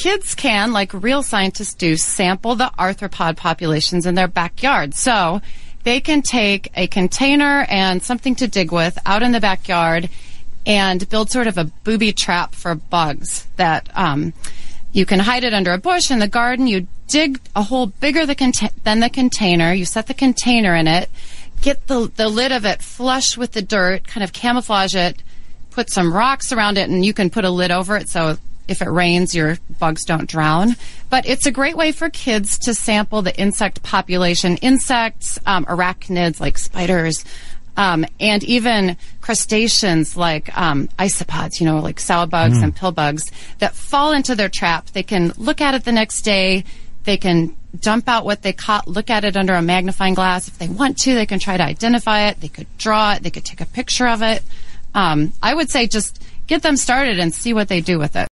kids can, like real scientists do, sample the arthropod populations in their backyard. So they can take a container and something to dig with out in the backyard and build sort of a booby trap for bugs that um, you can hide it under a bush in the garden. You dig a hole bigger than the container. You set the container in it, get the, the lid of it flush with the dirt, kind of camouflage it, put some rocks around it, and you can put a lid over it so if it rains, your bugs don't drown. But it's a great way for kids to sample the insect population, insects, um, arachnids like spiders, um, and even crustaceans like um, isopods, you know, like sow bugs mm. and pill bugs that fall into their trap. They can look at it the next day. They can dump out what they caught, look at it under a magnifying glass. If they want to, they can try to identify it. They could draw it. They could take a picture of it. Um, I would say just get them started and see what they do with it.